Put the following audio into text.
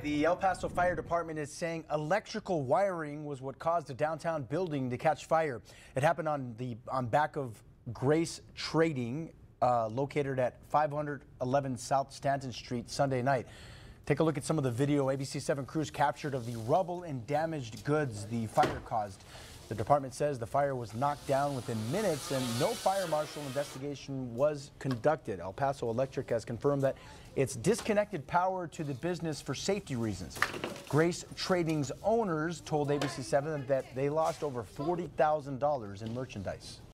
The El Paso Fire Department is saying electrical wiring was what caused a downtown building to catch fire. It happened on the on back of Grace Trading, uh, located at 511 South Stanton Street, Sunday night. Take a look at some of the video ABC7 crews captured of the rubble and damaged goods the fire caused. The department says the fire was knocked down within minutes and no fire marshal investigation was conducted. El Paso Electric has confirmed that it's disconnected power to the business for safety reasons. Grace Trading's owners told ABC7 that they lost over $40,000 in merchandise.